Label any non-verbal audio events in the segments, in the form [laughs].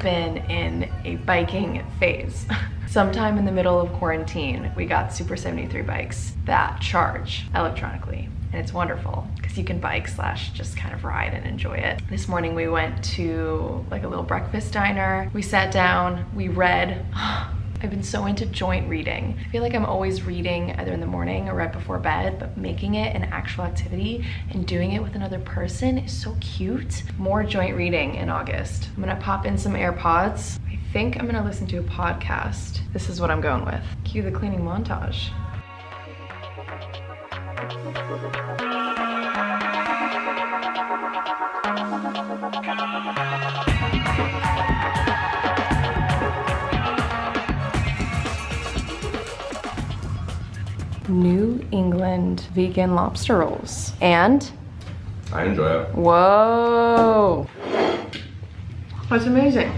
been in a biking phase. [laughs] Sometime in the middle of quarantine, we got Super 73 bikes that charge electronically. And it's wonderful because you can bike slash just kind of ride and enjoy it. This morning we went to like a little breakfast diner. We sat down, we read. [gasps] Been so into joint reading. I feel like I'm always reading either in the morning or right before bed, but making it an actual activity and doing it with another person is so cute. More joint reading in August. I'm gonna pop in some AirPods. I think I'm gonna listen to a podcast. This is what I'm going with. Cue the cleaning montage. New vegan lobster rolls. And, I enjoy it. whoa. That's amazing.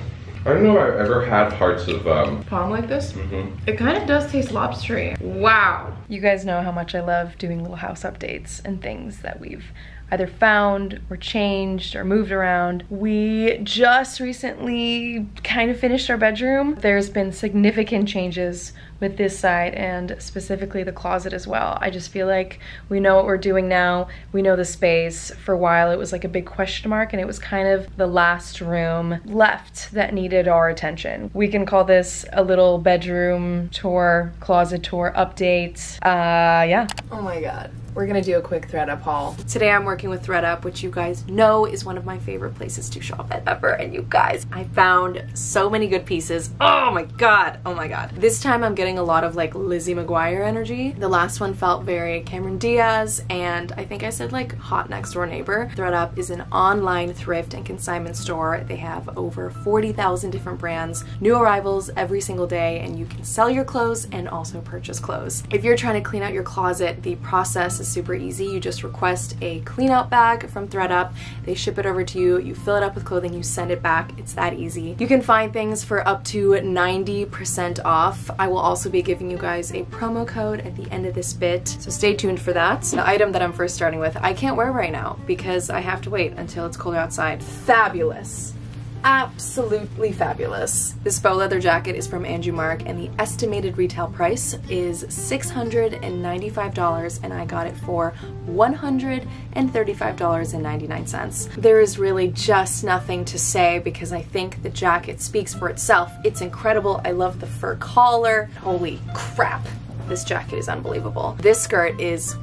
I don't know if I've ever had hearts of um Palm like this? mhm. It kind of does taste lobstery. Wow. You guys know how much I love doing little house updates and things that we've either found or changed or moved around. We just recently kind of finished our bedroom. There's been significant changes with this side and specifically the closet as well. I just feel like we know what we're doing now. We know the space. For a while it was like a big question mark and it was kind of the last room left that needed our attention. We can call this a little bedroom tour, closet tour update. Uh yeah. Oh my god. We're gonna do a quick ThredUp haul. Today I'm working with ThredUp, which you guys know is one of my favorite places to shop at ever. And you guys, I found so many good pieces. Oh my god, oh my god. This time I'm getting a lot of like Lizzie McGuire energy. The last one felt very Cameron Diaz, and I think I said like hot next door neighbor. ThredUp is an online thrift and consignment store. They have over 40,000 different brands, new arrivals every single day, and you can sell your clothes and also purchase clothes. If you're trying to clean out your closet, the process is super easy. You just request a clean out bag from ThredUp. They ship it over to you. You fill it up with clothing, you send it back. It's that easy. You can find things for up to 90% off. I will also be giving you guys a promo code at the end of this bit, so stay tuned for that. The item that I'm first starting with, I can't wear right now because I have to wait until it's colder outside. Fabulous absolutely fabulous. This faux leather jacket is from Andrew Marc and the estimated retail price is $695 and I got it for $135.99. There is really just nothing to say because I think the jacket speaks for itself. It's incredible. I love the fur collar. Holy crap. This jacket is unbelievable. This skirt is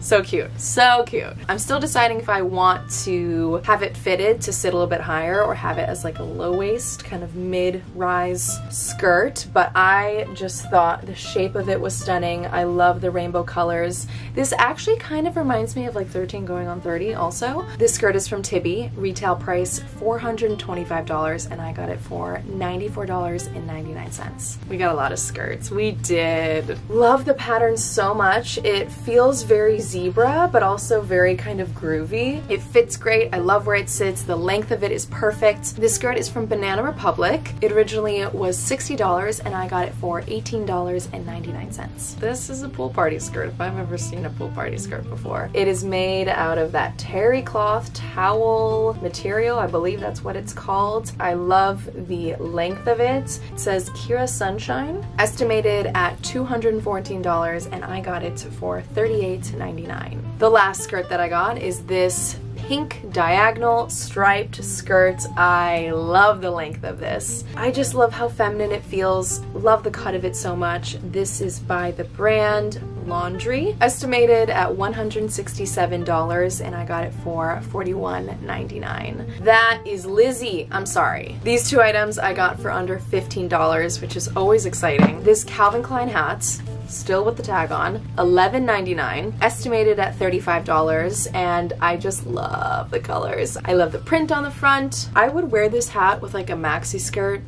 so cute, so cute. I'm still deciding if I want to have it fitted to sit a little bit higher or have it as like a low waist, kind of mid-rise skirt, but I just thought the shape of it was stunning. I love the rainbow colors. This actually kind of reminds me of like 13 going on 30 also. This skirt is from Tibi, retail price $425 and I got it for $94.99. We got a lot of skirts, we did. Love the pattern so much. It feels very very zebra, but also very kind of groovy. It fits great. I love where it sits. The length of it is perfect. This skirt is from Banana Republic. It originally was $60 and I got it for $18.99. This is a pool party skirt if I've ever seen a pool party skirt before. It is made out of that terry cloth towel material. I believe that's what it's called. I love the length of it. It says Kira Sunshine, estimated at $214 and I got it for 38 $8.99. The last skirt that I got is this pink diagonal striped skirt. I love the length of this. I just love how feminine it feels. Love the cut of it so much. This is by the brand Laundry, estimated at $167 and I got it for $41.99. That is Lizzie, I'm sorry. These two items I got for under $15, which is always exciting. This Calvin Klein hat, still with the tag on, $11.99, estimated at $35, and I just love the colors. I love the print on the front. I would wear this hat with like a maxi skirt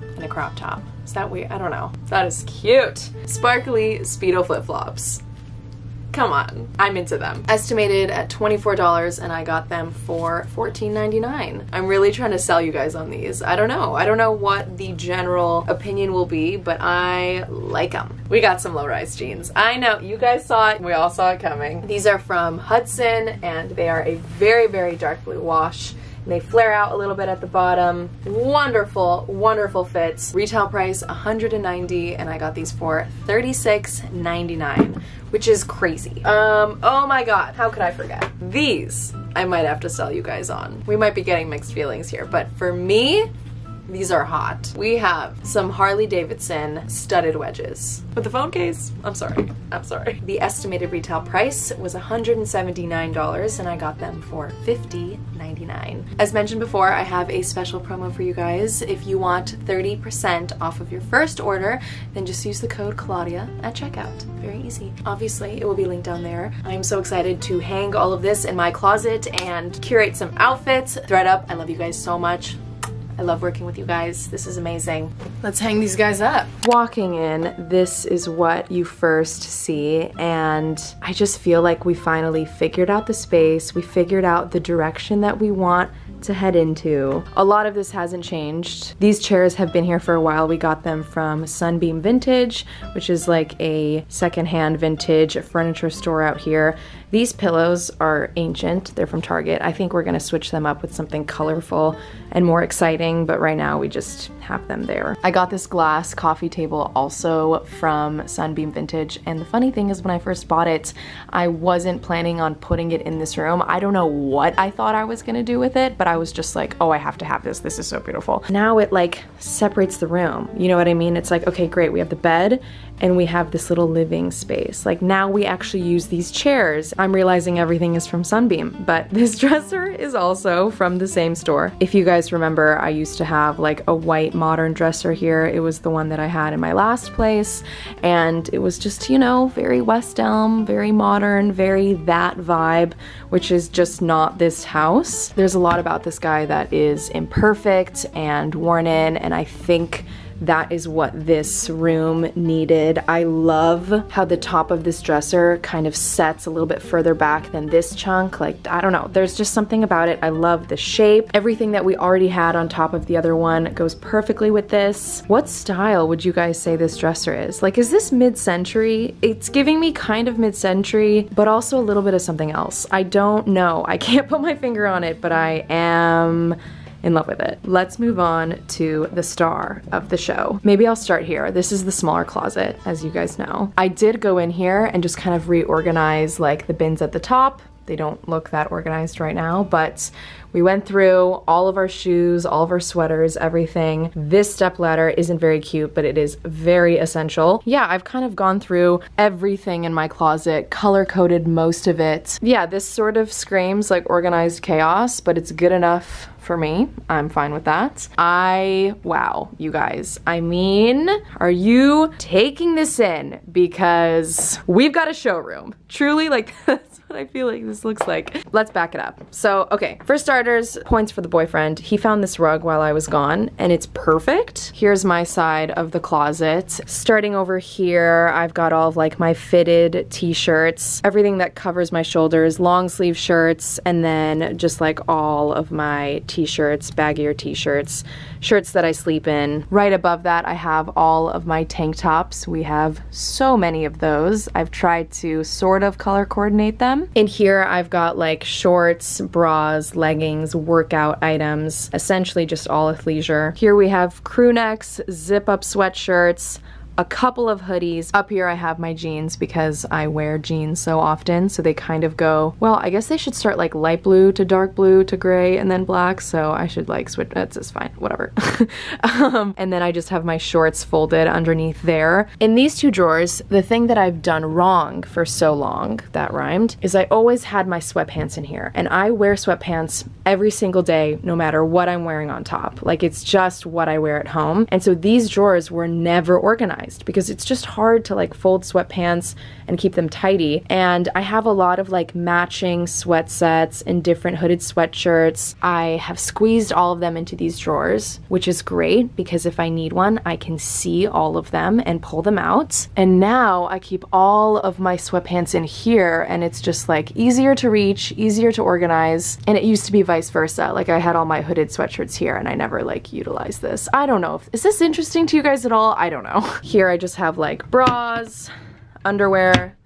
and a crop top. Is that weird? I don't know. That is cute. Sparkly Speedo flip-flops. Come on, I'm into them. Estimated at $24 and I got them for $14.99. I'm really trying to sell you guys on these. I don't know. I don't know what the general opinion will be, but I like them. We got some low-rise jeans. I know, you guys saw it. We all saw it coming. These are from Hudson and they are a very, very dark blue wash They flare out a little bit at the bottom. Wonderful, wonderful fits. Retail price 190 and I got these for 36.99, which is crazy. Um, oh my god, how could I forget? These I might have to sell you guys on. We might be getting mixed feelings here, but for me, these are hot. We have some Harley Davidson studded wedges. With the phone case, I'm sorry, I'm sorry. The estimated retail price was $179 and I got them for $50.99. As mentioned before, I have a special promo for you guys. If you want 30% off of your first order, then just use the code Claudia at checkout. Very easy. Obviously, it will be linked down there. I'm so excited to hang all of this in my closet and curate some outfits. ThredUp, I love you guys so much. I love working with you guys. This is amazing. Let's hang these guys up. Walking in, this is what you first see, and I just feel like we finally figured out the space. We figured out the direction that we want to head into. A lot of this hasn't changed. These chairs have been here for a while. We got them from Sunbeam Vintage, which is like a secondhand vintage furniture store out here. These pillows are ancient. They're from Target. I think we're gonna switch them up with something colorful and more exciting, but right now we just have them there. I got this glass coffee table also from Sunbeam Vintage, and the funny thing is when I first bought it, I wasn't planning on putting it in this room. I don't know what I thought I was gonna do with it, but I was just like, oh, I have to have this. This is so beautiful. Now it like separates the room. You know what I mean? It's like, okay, great. We have the bed and we have this little living space. Like now we actually use these chairs. I'm realizing everything is from Sunbeam, but [laughs] this dresser is also from the same store. If you guys remember, I used to have like a white modern dresser here. It was the one that I had in my last place and it was just, you know, very West Elm, very modern, very that vibe, which is just not this house. There's a lot about this guy that is imperfect and worn in and I think that is what this room needed. I love how the top of this dresser kind of sets a little bit further back than this chunk. Like, I don't know, there's just something about it. I love the shape. Everything that we already had on top of the other one goes perfectly with this. What style would you guys say this dresser is? Like, is this mid-century? It's giving me kind of mid-century, but also a little bit of something else. I don't know. I can't [laughs] put my finger on it, but I am in love with it. Let's move on to the star of the show. Maybe I'll start here. This is the smaller closet, as you guys know. I did go in here and just kind of reorganize like the bins at the top. They don't look that organized right now, but we went through all of our shoes, all of our sweaters, everything. This step ladder isn't very cute, but it is very essential. Yeah, I've kind of gone through everything in my closet, color coded most of it. Yeah, this sort of screams like organized chaos, but it's good enough for me. I'm fine with that. I, wow, you guys. I mean, are you taking this in? Because we've got a showroom. Truly, like, [laughs] what I feel like this looks like. Let's back it up. So, okay, for starters, points for the boyfriend. He found this rug while I was gone, and it's perfect. Here's my side of the closet. Starting over here, I've got all of like my fitted t-shirts, everything that covers my shoulders, long sleeve shirts, and then just like all of my t-shirts, baggier t-shirts, shirts that I sleep in. Right above that, I have all of my tank tops. We have so many of those. I've tried to sort of color coordinate them. Mm-hmm. In here, I've got like shorts, bras, leggings, workout items, essentially just all athleisure. Here we have crew necks, zip up sweatshirts, a couple of hoodies. Up here I have my jeans because I wear jeans so often, so they kind of go, well, I guess they should start like light blue to dark blue to gray and then black, so I should like switch, that's just fine, whatever. [laughs] um, and then I just have my shorts folded underneath there. In these two drawers, the thing that I've done wrong for so long, that rhymed, is I always had my sweatpants in here, and I wear sweatpants every single day, no matter what I'm wearing on top. Like it's just what I wear at home. And so these drawers were never organized organized because it's just hard to like fold sweatpants and keep them tidy. And I have a lot of like matching sweat sets and different hooded sweatshirts. I have squeezed all of them into these drawers, which is great because if I need one, I can see all of them and pull them out. And now I keep all of my sweatpants in here and it's just like easier to reach, easier to organize. And it used to be vice versa. Like I had all my hooded sweatshirts here and I never like utilized this. I don't know. If, is this interesting to you guys at all? I don't know. [laughs] Here I just have like bras, underwear,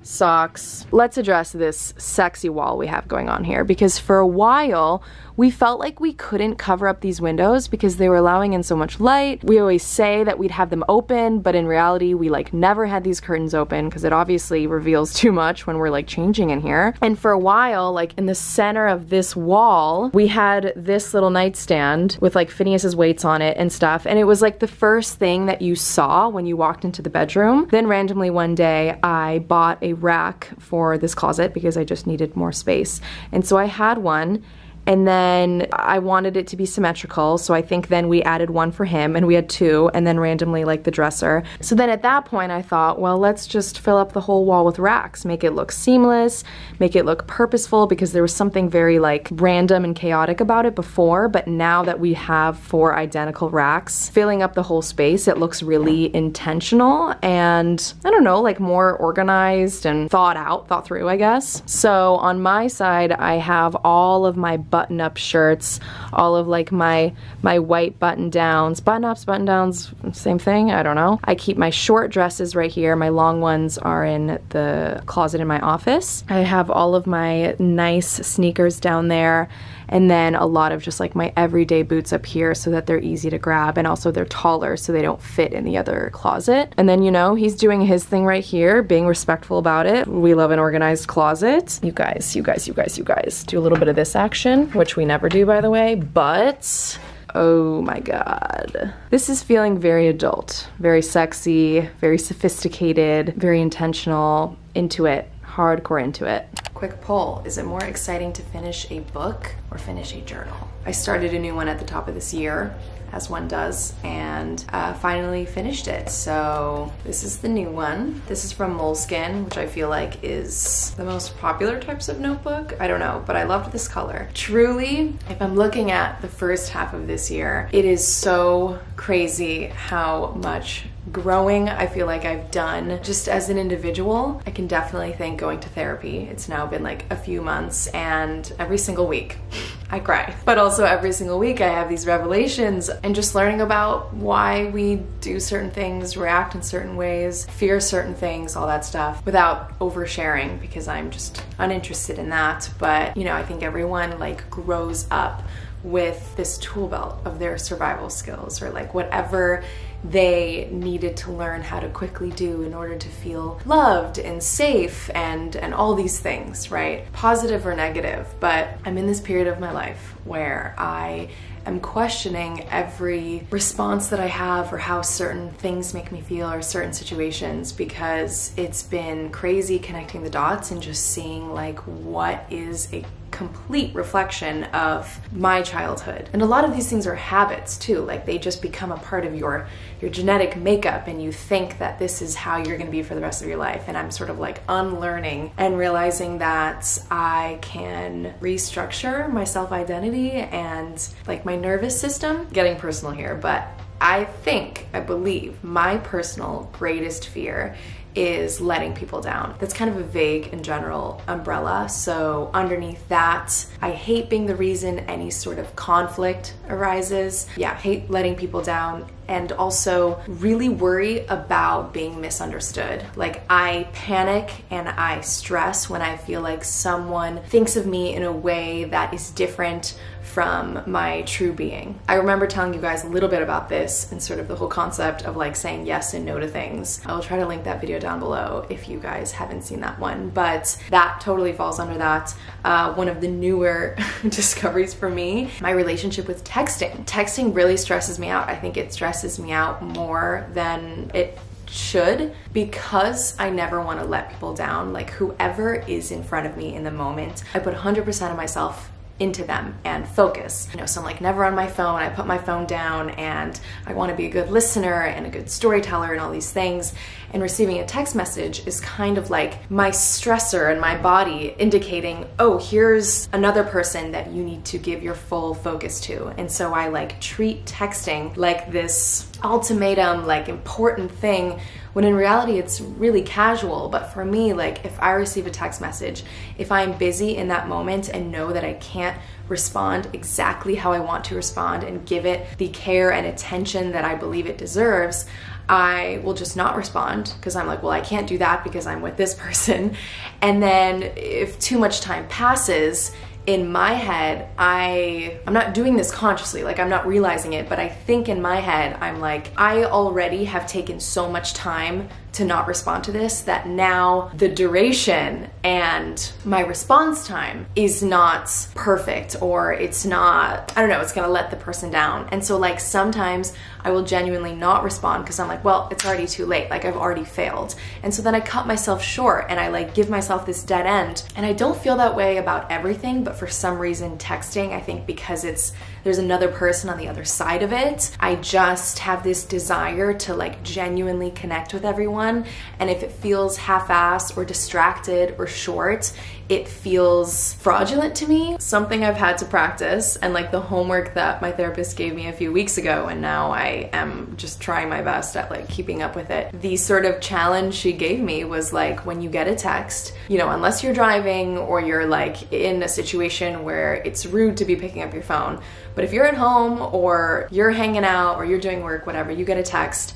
socks. Let's address this sexy wall we have going on here because for a while we felt like we couldn't cover up these windows because they were allowing in so much light. We always say that we'd have them open, but in reality, we like never had these curtains open because it obviously reveals too much when we're like changing in here. And for a while, like in the center of this wall, we had this little nightstand with like Finneas's weights on it and stuff. And it was like the first thing that you saw when you walked into the bedroom. Then randomly one day, I bought a rack for this closet because I just needed more space. And so I had one and then I wanted it to be symmetrical, so I think then we added one for him and we had two, and then randomly like the dresser. So then at that point I thought, well, let's just fill up the whole wall with racks, make it look seamless, make it look purposeful because there was something very like random and chaotic about it before, but now that we have four identical racks filling up the whole space, it looks really intentional and I don't know, like more organized and thought out, thought through, I guess. So on my side, I have all of my button-up shirts, all of like my my white button-downs, button-ups, button-downs, same thing, I don't know. I keep my short dresses right here. My long ones are in the closet in my office. I have all of my nice sneakers down there and then a lot of just like my everyday boots up here so that they're easy to grab and also they're taller so they don't fit in the other closet. And then, you know, he's doing his thing right here, being respectful about it. We love an organized closet. You guys, you guys, you guys, you guys, do a little bit of this action, which we never do by the way, but Oh my god. This is feeling very adult, very sexy, very sophisticated, very intentional, into it, hardcore into it. Quick poll, is it more exciting to finish a book or finish a journal? I started a new one at the top of this year as one does, and uh, finally finished it. So this is the new one. This is from Moleskine, which I feel like is the most popular types of notebook. I don't know, but I loved this color. Truly, if I'm looking at the first half of this year, it is so crazy how much growing I feel like I've done just as an individual. I can definitely thank going to therapy. It's now been like a few months and every single week [laughs] I cry. But also every single week I have these revelations and just learning about why we do certain things, react in certain ways, fear certain things, all that stuff without oversharing because I'm just uninterested in that. But you know, I think everyone like grows up with this tool belt of their survival skills or like whatever they needed to learn how to quickly do in order to feel loved and safe and and all these things, right? Positive or negative, but I'm in this period of my life where I am questioning every response that I have or how certain things make me feel or certain situations because it's been crazy connecting the dots and just seeing like what is a complete reflection of my childhood. And a lot of these things are habits too, like they just become a part of your your genetic makeup and you think that this is how you're going to be for the rest of your life. And I'm sort of like unlearning and realizing that I can restructure my self-identity and like my nervous system. Getting personal here, but I think, I believe, my personal greatest fear is letting people down. That's kind of a vague and general umbrella. So, underneath that, I hate being the reason any sort of conflict arises. Yeah, hate letting people down and also really worry about being misunderstood. Like, I panic and I stress when I feel like someone thinks of me in a way that is different from my true being. I remember telling you guys a little bit about this and sort of the whole concept of like saying yes and no to things. I'll try to link that video down below if you guys haven't seen that one, but that totally falls under that. Uh, one of the newer [laughs] discoveries for me, my relationship with texting. Texting really stresses me out. I think it stresses me out more than it should because I never want to let people down. Like whoever is in front of me in the moment, I put 100% of myself into them and focus. You know, so I'm like never on my phone. I put my phone down and I want to be a good listener and a good storyteller and all these things. And receiving a text message is kind of like my stressor and my body indicating, oh, here's another person that you need to give your full focus to. And so I like treat texting like this ultimatum, like important thing when in reality it's really casual. But for me, like if I receive a text message, if I'm busy in that moment and know that I can't respond exactly how I want to respond and give it the care and attention that I believe it deserves, I will just not respond because I'm like, well, I can't do that because I'm with this [laughs] person. And then if too much time passes, in my head, I I'm not doing this consciously, like I'm not realizing it, but I think in my head I'm like I already have taken so much time to not respond to this that now the duration and my response time is not perfect or it's not I don't know, it's to let the person down. And so like sometimes I will genuinely not respond because I'm like, well, it's already too late. Like I've already failed. And so then I cut myself short and I like give myself this dead end. And I don't feel that way about everything, but for some reason texting, I think because it's there's another person on the other side of it, I just have this desire to like genuinely connect with everyone. And if it feels half-assed or distracted or short, it feels fraudulent to me. Something I've had to practice and like the homework that my therapist gave me a few weeks ago and now I am just trying my best at like keeping up with it. The sort of challenge she gave me was like when you get a text, you know, unless you're driving or you're like in a situation where it's rude to be picking up your phone, but if you're at home or you're hanging out or you're doing work, whatever, you get a text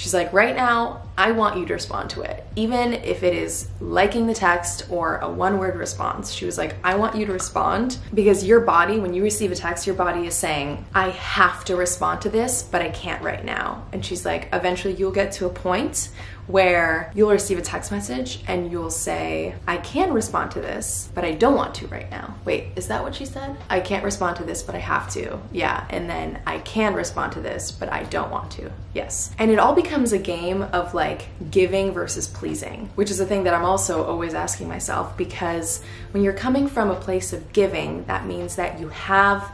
She's like, right now, I want you to respond to it. Even if it is liking the text or a one word response, she was like, I want you to respond because your body, when you receive a text, your body is saying, I have to respond to this, but I can't right now. And she's like, eventually you'll get to a point where you'll receive a text message and you'll say, I can respond to this, but I don't want to right now. Wait, is that what she said? I can't respond to this, but I have to. Yeah. And then I can respond to this, but I don't want to. Yes. And it all becomes a game of like giving versus pleasing, which is a thing that I'm also always asking myself because when you're coming from a place of giving, that means that you have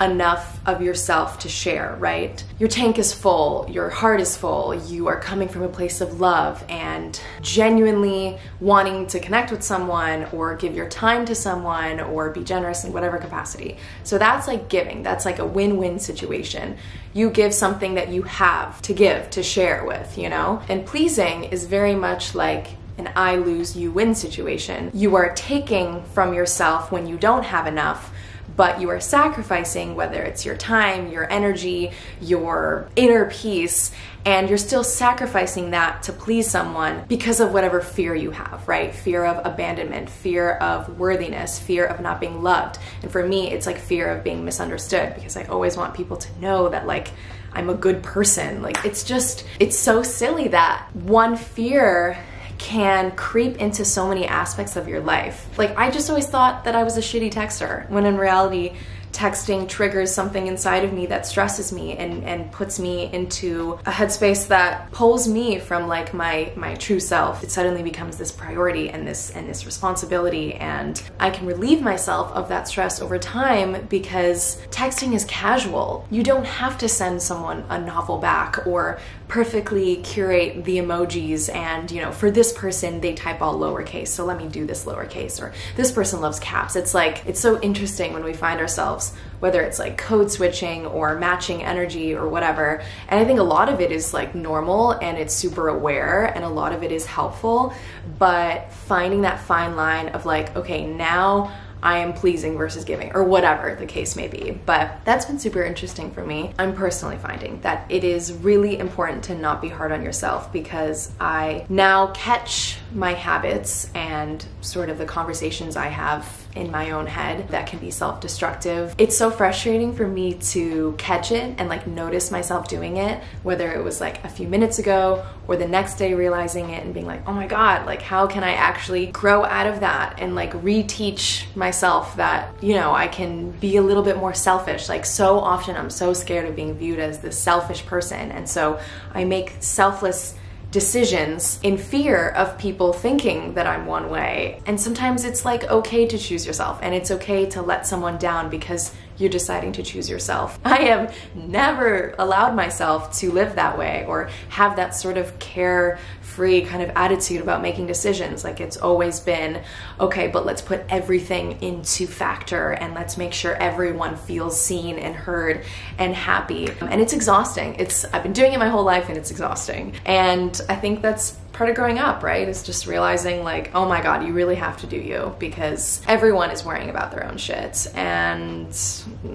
enough of yourself to share, right? Your tank is full, your heart is full, you are coming from a place of love and genuinely wanting to connect with someone or give your time to someone or be generous in whatever capacity. So that's like giving, that's like a win win situation. You give something that you have to give, to share with, you know? And pleasing is very much like an I lose, you win situation. You are taking from yourself when you don't have enough but you are sacrificing whether it's your time, your energy, your inner peace, and you're still sacrificing that to please someone because of whatever fear you have, right? Fear of abandonment, fear of worthiness, fear of not being loved. And for me, it's like fear of being misunderstood because I always want people to know that, like, I'm a good person. Like, it's just, it's so silly that one fear can creep into so many aspects of your life. Like, I just always thought that I was a shitty texter, when in reality, texting triggers something inside of me that stresses me and, and puts me into a headspace that pulls me from like my my true self. It suddenly becomes this priority and this and this responsibility and I can relieve myself of that stress over time because texting is casual. You don't have to send someone a novel back or perfectly curate the emojis and you know for this person they type all lowercase so let me do this lowercase or this person loves caps. It's like it's so interesting when we find ourselves whether it's like code switching or matching energy or whatever and i think a lot of it is like normal and it's super aware and a lot of it is helpful but finding that fine line of like okay now I am pleasing versus giving, or whatever the case may be. But that's been super interesting for me. I'm personally finding that it is really important to not be hard on yourself because I now catch my habits and sort of the conversations I have in my own head that can be self destructive. It's so frustrating for me to catch it and like notice myself doing it, whether it was like a few minutes ago or the next day realizing it and being like, oh my God, like how can I actually grow out of that and like reteach myself that, you know, I can be a little bit more selfish. Like so often I'm so scared of being viewed as this selfish person. And so I make selfless decisions in fear of people thinking that I'm one way. And sometimes it's like okay to choose yourself and it's okay to let someone down because you're deciding to choose yourself. [laughs] I have never allowed myself to live that way or have that sort of carefree kind of attitude about making decisions. Like it's always been, okay, but let's put everything into factor and let's make sure everyone feels seen and heard and happy. And it's exhausting. It's I've been doing it my whole life and it's exhausting. And I think that's part of growing up, right? Is just realizing like, oh my god, you really have to do you because everyone is worrying about their own shit and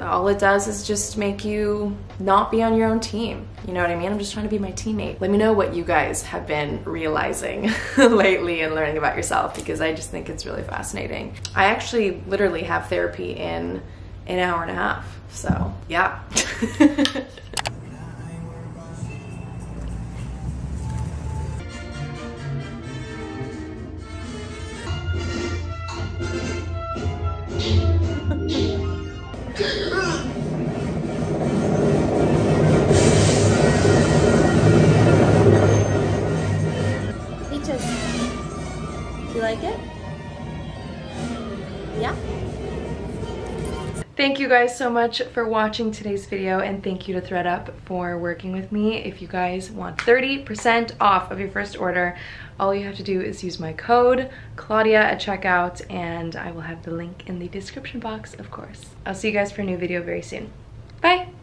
all it does is just make you not be on your own team. You know what I mean? I'm just trying to be my teammate. Let me know what you guys have been realizing [laughs] lately and learning about yourself because I just think it's really fascinating. I actually literally have therapy in an hour and a half. So, yeah. [laughs] you guys so much for watching today's video and thank you to ThredUp for working with me. If you guys want 30% off of your first order, all you have to do is use my code Claudia at checkout and I will have the link in the description box, of course. I'll see you guys for a new video very soon. Bye!